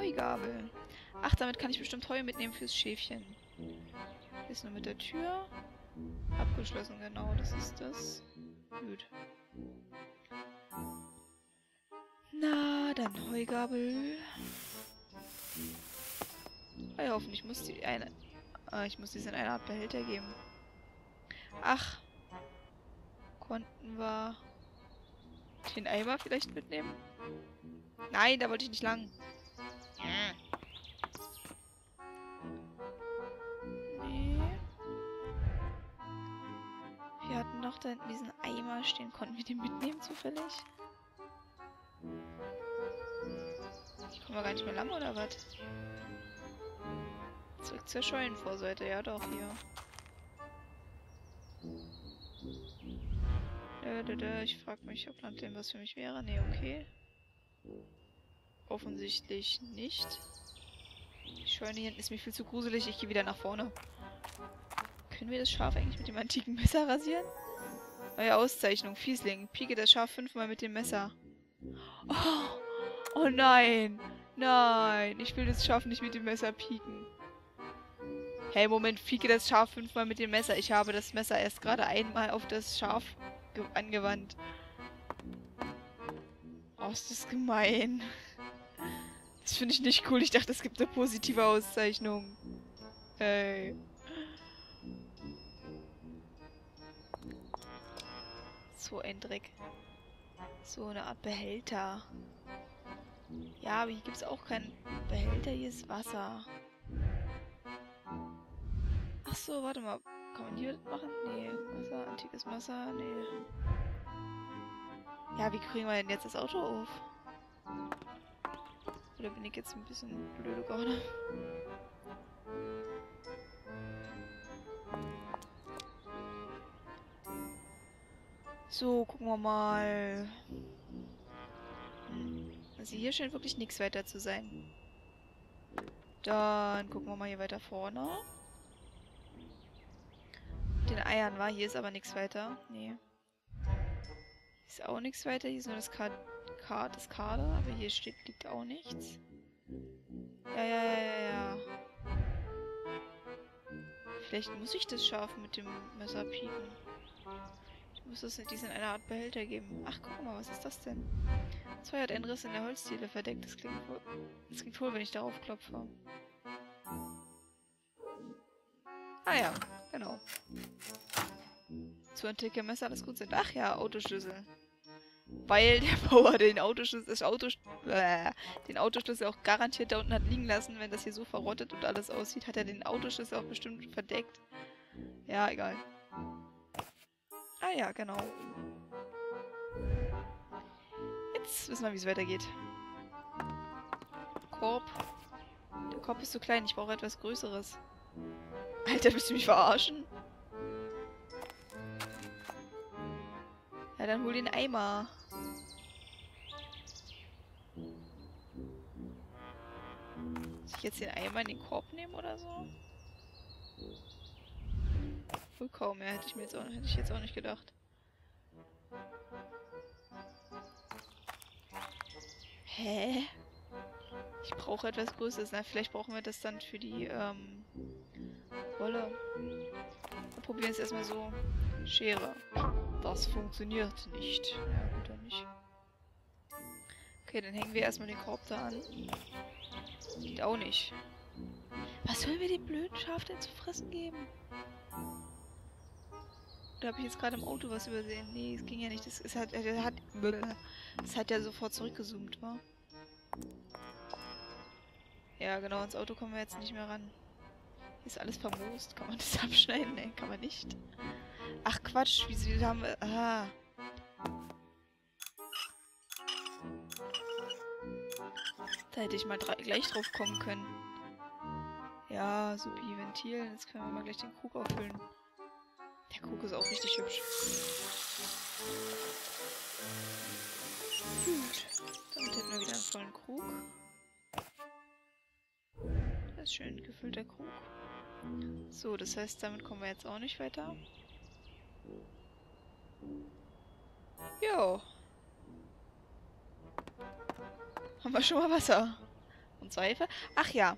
Heugabel. Ach, damit kann ich bestimmt Heu mitnehmen fürs Schäfchen. Ist nur mit der Tür. Abgeschlossen, genau, das ist das. Gut. Na, dann Heugabel. Oh ja, hoffentlich muss die eine... Ah, ich muss diesen eine Art Behälter geben. Ach. Konnten wir den Eimer vielleicht mitnehmen? Nein, da wollte ich nicht lang. Da hinten diesen Eimer stehen. Konnten wir den mitnehmen zufällig? Ich komme gar nicht mehr lang, oder was? Zurück zur Scheunenvorseite. Ja, doch, hier. Ich frage mich, ob Land dem was für mich wäre. Nee, okay. Offensichtlich nicht. Die Scheune hier hinten ist mir viel zu gruselig. Ich gehe wieder nach vorne. Können wir das Schaf eigentlich mit dem antiken Messer rasieren? Neue Auszeichnung. Fiesling. Pieke das Schaf fünfmal mit dem Messer. Oh, oh nein. Nein. Ich will das Schaf nicht mit dem Messer pieken. Hey, Moment. Pieke das Schaf fünfmal mit dem Messer. Ich habe das Messer erst gerade einmal auf das Schaf angewandt. Oh, ist das gemein. Das finde ich nicht cool. Ich dachte, es gibt eine positive Auszeichnung. Hey. So ein Dreck. So eine Art Behälter. Ja, aber hier gibt es auch keinen Behälter. Hier ist Wasser. Ach so, warte mal. Kann man hier machen? Nee. Wasser, antikes Wasser? Nee. Ja, wie kriegen wir denn jetzt das Auto auf? Oder bin ich jetzt ein bisschen blöde gerade? So, gucken wir mal. Also hier scheint wirklich nichts weiter zu sein. Dann gucken wir mal hier weiter vorne. Mit den Eiern war. Hier ist aber nichts weiter. Nee. Hier ist auch nichts weiter. Hier ist nur das Kart, Kart das Kader. Aber hier steht, liegt auch nichts. Ja, ja, ja, ja, ja. Vielleicht muss ich das Schaf mit dem Messer pieken. Muss es in diesen einer Art Behälter geben. Ach, guck mal, was ist das denn? Zwei hat ein Riss in der Holzdiele verdeckt. Das klingt wohl, das klingt wohl, wenn ich darauf klopfe. Ah ja, genau. Zu antike Messer alles gut sind. Ach ja, Autoschlüssel. Weil der Bauer den Autoschlüssel, das Auto, äh, den Autoschlüssel auch garantiert da unten hat liegen lassen, wenn das hier so verrottet und alles aussieht, hat er den Autoschlüssel auch bestimmt verdeckt. Ja, egal. Ja, genau. Jetzt wissen wir, wie es weitergeht. Korb. Der Korb ist zu klein, ich brauche etwas Größeres. Alter, willst du mich verarschen? Ja, dann hol den Eimer. Muss ich jetzt den Eimer in den Korb nehmen oder so? Wohl kaum mehr, hätte ich mir jetzt auch, hätte ich jetzt auch nicht gedacht. Hä? Ich brauche etwas Größeres. Na, vielleicht brauchen wir das dann für die, ähm, Wolle. Wir probieren es erstmal so. Schere. Das funktioniert nicht. Ja, gut, dann nicht. Okay, dann hängen wir erstmal den Korb da an. Geht auch nicht. Was sollen wir dem blöden Schaf denn zu fressen geben? Oder habe ich jetzt gerade im Auto was übersehen? Nee, es ging ja nicht. Das ist halt, er hat, es hat ja sofort zurückgezoomt, wa? Ja, genau, ins Auto kommen wir jetzt nicht mehr ran. Ist alles vermoost. Kann man das abschneiden? Nee, kann man nicht. Ach Quatsch, wieso haben wir... Ah. Da hätte ich mal gleich drauf kommen können. Ja, supi, Ventil. Jetzt können wir mal gleich den Krug auffüllen. Der Krug ist auch richtig hübsch. Gut. Damit hätten wir wieder einen vollen Krug. Das ist schön gefüllter Krug. So, das heißt, damit kommen wir jetzt auch nicht weiter. Jo. Haben wir schon mal Wasser. Und Seife. Ach ja.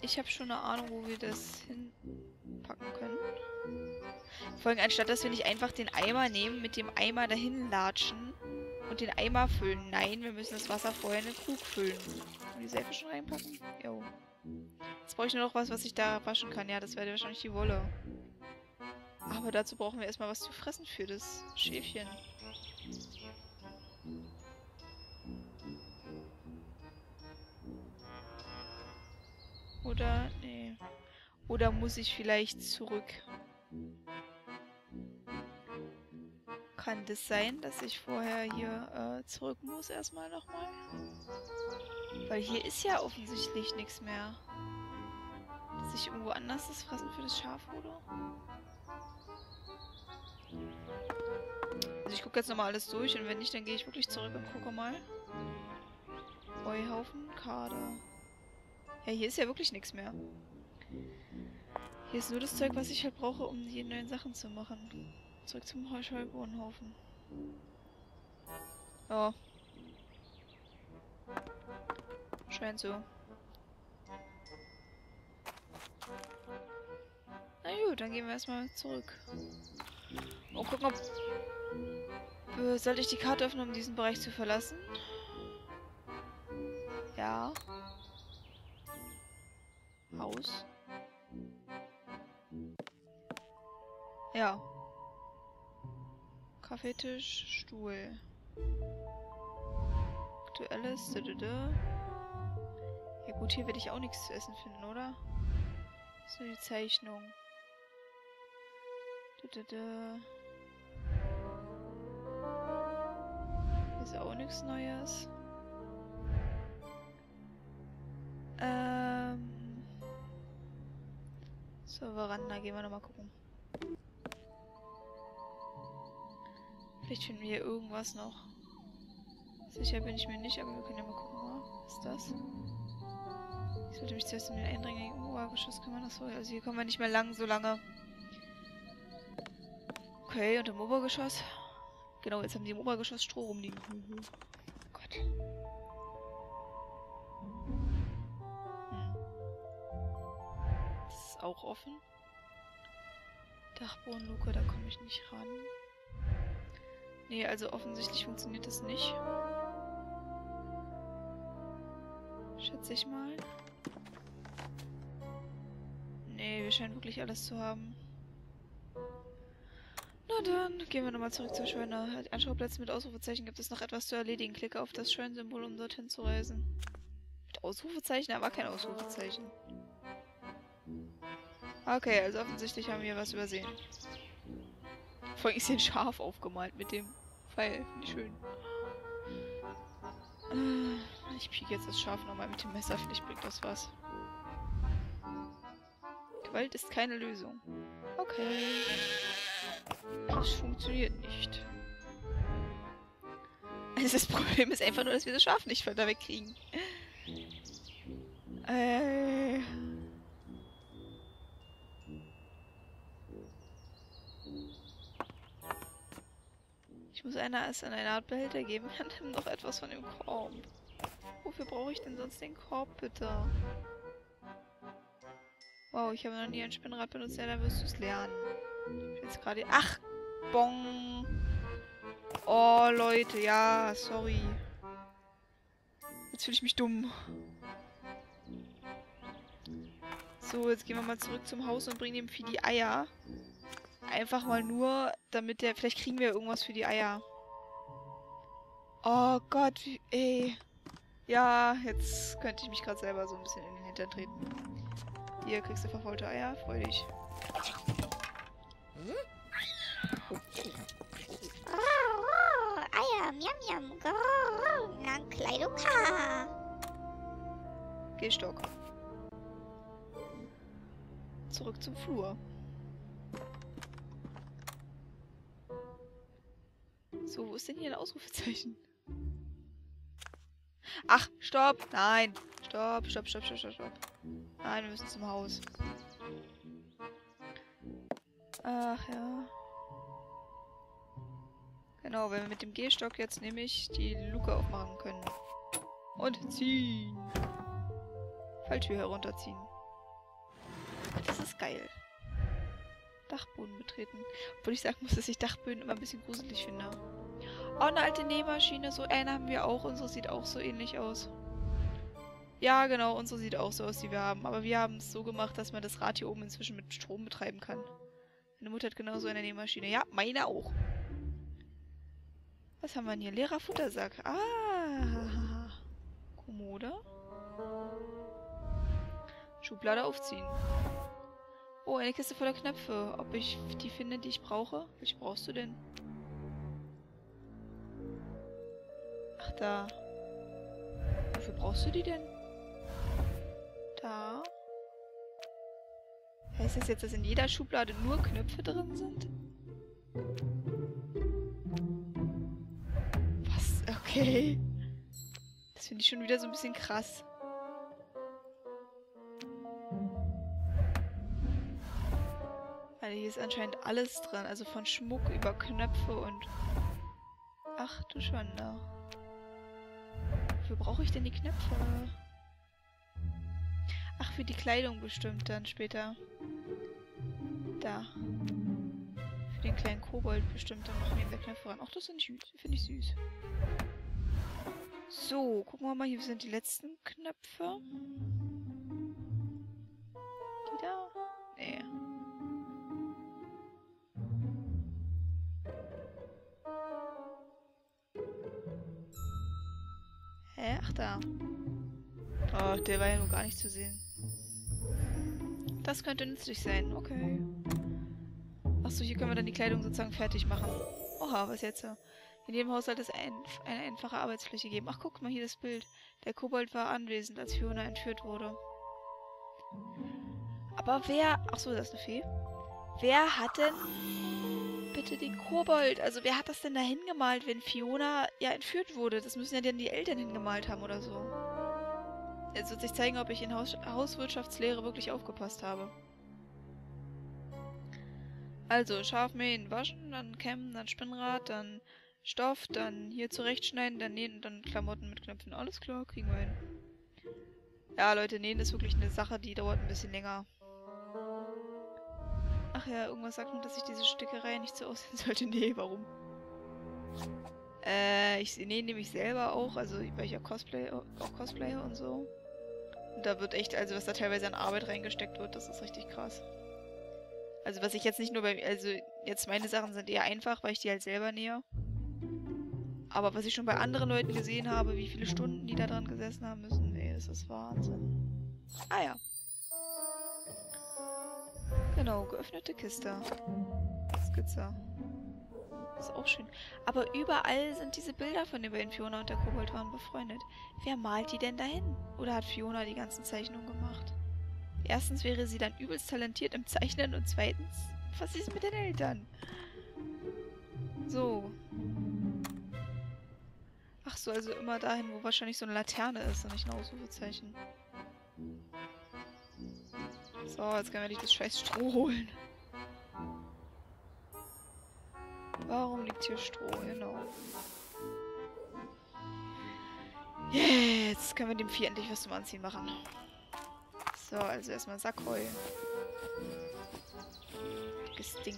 Ich habe schon eine Ahnung, wo wir das hinpacken können. Vor allem, anstatt dass wir nicht einfach den Eimer nehmen, mit dem Eimer dahin latschen und den Eimer füllen. Nein, wir müssen das Wasser vorher in den Krug füllen. Und die Seife schon reinpacken? Jo. Jetzt brauche ich nur noch was, was ich da waschen kann. Ja, das wäre wahrscheinlich die Wolle. Aber dazu brauchen wir erstmal was zu fressen für das Schäfchen. Oder, nee. Oder muss ich vielleicht zurück? Kann das sein, dass ich vorher hier äh, zurück muss erstmal nochmal? Weil hier ist ja offensichtlich nichts mehr. Dass ich irgendwo anders das Fressen für das Schaf hole? Also ich gucke jetzt nochmal alles durch und wenn nicht, dann gehe ich wirklich zurück und gucke mal. Heuhaufen, Kader. Ja, hier ist ja wirklich nichts mehr. Hier ist nur das Zeug, was ich halt brauche, um die neuen Sachen zu machen. Zurück zum Heuscheubohnenhaufen. Ja. Scheint so. Na gut, dann gehen wir erstmal zurück. Und gucken, ob... Äh, sollte ich die Karte öffnen, um diesen Bereich zu verlassen? Ja. Haus. Ja. Kaffeetisch, Stuhl. Aktuelles. Ja gut, hier werde ich auch nichts zu essen finden, oder? Nur die Zeichnung. Hier ist auch nichts Neues. Ähm. Zur Veranda gehen wir nochmal gucken. Vielleicht finden wir hier irgendwas noch. Sicher bin ich mir nicht, aber wir können ja mal gucken. Was ist das? Ich sollte mich zuerst um den eindringlichen Obergeschoss kümmern. Achso, also hier kommen wir nicht mehr lang, so lange. Okay, und im Obergeschoss? Genau, jetzt haben die im Obergeschoss Stroh rumliegen. Oh Gott. Hm. Das ist auch offen. Dachbodenluke, da komme ich nicht ran. Nee, also offensichtlich funktioniert das nicht. Schätze ich mal. Nee, wir scheinen wirklich alles zu haben. Na dann, gehen wir nochmal zurück zur Scheune. Anschauplätze mit Ausrufezeichen gibt es noch etwas zu erledigen. Klicke auf das Scheunensymbol, um dorthin zu reisen. Mit Ausrufezeichen, aber kein Ausrufezeichen. Okay, also offensichtlich haben wir was übersehen. Vor allem ist hier ein Schaf aufgemalt mit dem Finde ich schön. Äh, ich pieke jetzt das Schaf nochmal mit dem Messer. Vielleicht bringt das was. Gewalt ist keine Lösung. Okay. Das funktioniert nicht. Also das Problem ist einfach nur, dass wir das Schaf nicht da wegkriegen. Äh... Ich muss einer es in eine Art Behälter geben. Dann nimm noch etwas von dem Korb. Wofür brauche ich denn sonst den Korb, bitte? Wow, ich habe noch nie ein Spinnrad benutzt. Ja, dann wirst du es lernen. Ich jetzt gerade... Ach! Bong! Oh, Leute, ja, sorry. Jetzt fühle ich mich dumm. So, jetzt gehen wir mal zurück zum Haus und bringen dem Vieh die Eier. Einfach mal nur, damit der... Vielleicht kriegen wir irgendwas für die Eier. Oh Gott, ey. Ja, jetzt könnte ich mich gerade selber so ein bisschen in den Hintern treten. Hier kriegst du verfaulte Eier. Freu dich. Oh, Eier, miam, miam, grrr, lang Kleiduka. Gehstock. Zurück zum Flur. So, wo ist denn hier ein Ausrufezeichen? Ach, stopp! Nein! Stopp, stopp, stopp, stopp, stopp, stopp. Nein, wir müssen zum Haus. Ach ja. Genau, wenn wir mit dem Gehstock jetzt nämlich die Luke aufmachen können. Und ziehen. Falltür herunterziehen. Das ist geil. Dachboden betreten. Obwohl ich sagen muss, dass ich Dachböden immer ein bisschen gruselig finde. Oh, eine alte Nähmaschine. So eine haben wir auch. Unsere sieht auch so ähnlich aus. Ja, genau. Unsere sieht auch so aus, die wir haben. Aber wir haben es so gemacht, dass man das Rad hier oben inzwischen mit Strom betreiben kann. Meine Mutter hat genauso eine Nähmaschine. Ja, meine auch. Was haben wir denn hier? Leerer Futtersack. Ah. Kommode. Schublade aufziehen. Oh, eine Kiste voller Knöpfe. Ob ich die finde, die ich brauche? Welche brauchst du denn? Da. Wofür brauchst du die denn? Da. Heißt das jetzt, dass in jeder Schublade nur Knöpfe drin sind? Was? Okay. Das finde ich schon wieder so ein bisschen krass. Weil hier ist anscheinend alles drin. Also von Schmuck über Knöpfe und... Ach du Schande. Wofür brauche ich denn die Knöpfe? Ach, für die Kleidung bestimmt dann später. Da. Für den kleinen Kobold bestimmt. Dann machen wir Knöpfe ran. Ach, das sind süß. Finde ich süß. So, gucken wir mal. Hier sind die letzten Knöpfe. Hä? Ach, da. Oh, der war ja nur gar nicht zu sehen. Das könnte nützlich sein. Okay. Achso, hier können wir dann die Kleidung sozusagen fertig machen. Oha, was jetzt? In jedem Haushalt ist ein, eine einfache Arbeitsfläche geben. Ach, guck mal hier das Bild. Der Kobold war anwesend, als Fiona entführt wurde. Aber wer... Achso, das ist eine Fee. Wer hat denn bitte den Kobold? Also wer hat das denn da hingemalt, wenn Fiona ja entführt wurde? Das müssen ja dann die Eltern hingemalt haben oder so. Jetzt wird sich zeigen, ob ich in Haus Hauswirtschaftslehre wirklich aufgepasst habe. Also, scharf mähen, waschen, dann kämmen, dann Spinnrad, dann Stoff, dann hier zurechtschneiden, dann nähen und dann Klamotten mit Knöpfen. Alles klar, kriegen wir hin. Ja, Leute, nähen ist wirklich eine Sache, die dauert ein bisschen länger. Ach ja, irgendwas sagt mir, dass ich diese Stickerei nicht so aussehen sollte. Nee, warum? Äh, ich nähe nämlich selber auch, also weil ich ja Cosplay, auch Cosplayer und so. Und da wird echt, also was da teilweise an Arbeit reingesteckt wird, das ist richtig krass. Also was ich jetzt nicht nur bei, also jetzt meine Sachen sind eher einfach, weil ich die halt selber nähe. Aber was ich schon bei anderen Leuten gesehen habe, wie viele Stunden die da dran gesessen haben müssen, nee, das ist Wahnsinn. Ah ja. Genau, geöffnete Kiste. Skizze. Ist auch schön. Aber überall sind diese Bilder von den beiden Fiona und der Kobold waren befreundet. Wer malt die denn dahin? Oder hat Fiona die ganzen Zeichnungen gemacht? Erstens wäre sie dann übelst talentiert im Zeichnen und zweitens, was ist mit den Eltern? So. Ach so, also immer dahin, wo wahrscheinlich so eine Laterne ist und nicht ein Ausrufezeichen. So, jetzt können wir nicht das scheiß Stroh holen. Warum liegt hier Stroh? Genau. Jetzt können wir dem Vieh endlich was zum Anziehen machen. So, also erstmal Sackheu. Dickes Ding.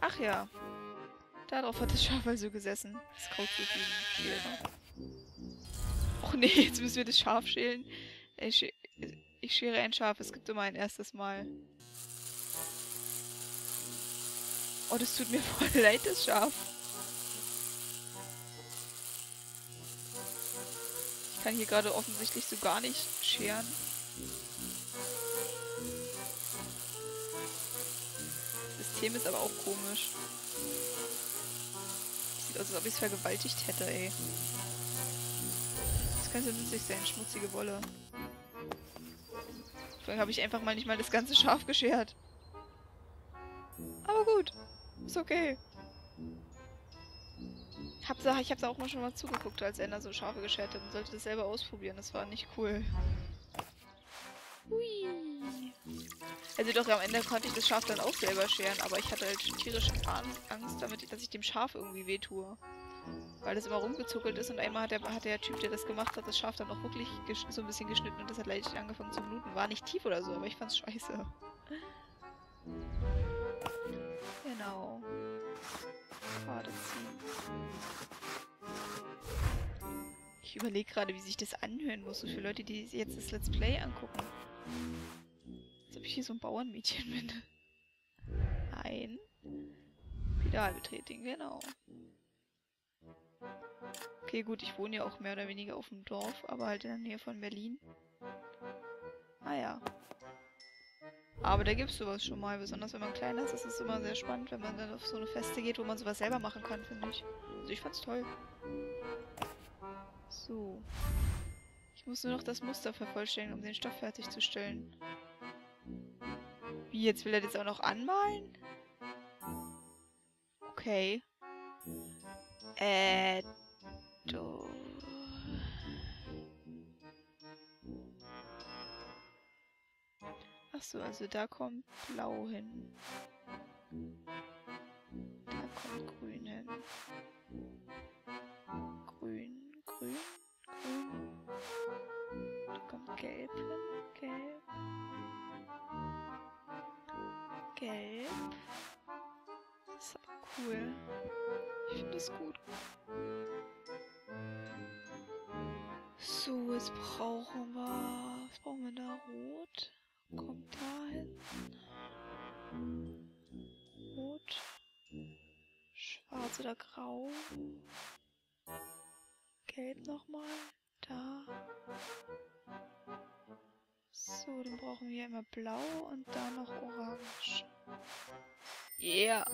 Ach ja. Darauf hat das Schaf also gesessen. Das Kraut zu fliegen. Och nee, jetzt müssen wir das Schaf schälen. Ich, ich schere ein Schaf. Es gibt immer ein erstes Mal. Oh, das tut mir voll leid, das Schaf. Ich kann hier gerade offensichtlich so gar nicht scheren. Das System ist aber auch komisch. Sieht aus, als ob ich es vergewaltigt hätte, ey. Das könnte nützlich sein, schmutzige Wolle. Vorhin habe ich einfach mal nicht mal das ganze Schaf geschert. Aber gut. Ist okay. Hab's, ich hab's auch mal schon mal zugeguckt, als Ender so Schafe geschert hat und sollte das selber ausprobieren. Das war nicht cool. Hui. Also doch, am Ende konnte ich das Schaf dann auch selber scheren, aber ich hatte halt tierische Angst damit, dass ich dem Schaf irgendwie wehtue. Weil das immer rumgezuckelt ist und einmal hat der, hat der Typ, der das gemacht hat, das Schaf dann auch wirklich so ein bisschen geschnitten und das hat leicht angefangen zu bluten. War nicht tief oder so, aber ich fand's scheiße. Genau. Pfade ziehen. Ich überlege gerade, wie sich das anhören muss, so für Leute, die jetzt das Let's Play angucken. Als ob ich hier so ein Bauernmädchen bin. Ein. Pedal betätigen, genau. Okay, gut, ich wohne ja auch mehr oder weniger auf dem Dorf, aber halt in der Nähe von Berlin. Ah ja. Aber da gibt es sowas schon mal, besonders wenn man klein ist. Das ist immer sehr spannend, wenn man dann auf so eine Feste geht, wo man sowas selber machen kann, finde ich. Also ich fand's toll. So. Ich muss nur noch das Muster vervollständigen, um den Stoff fertigzustellen. Wie, jetzt will er das auch noch anmalen? Okay. Äh, du... Achso, also da kommt blau hin. Da kommt grün hin. Grün, grün, grün. Da kommt gelb hin. Gelb. Gelb. Das ist aber cool. Ich finde das gut. So, jetzt brauchen wir... Was brauchen wir da? Rot. Kommt da hinten. Rot. Schwarz oder grau. Gelb nochmal. Da. So, dann brauchen wir immer blau und da noch orange. Yeah.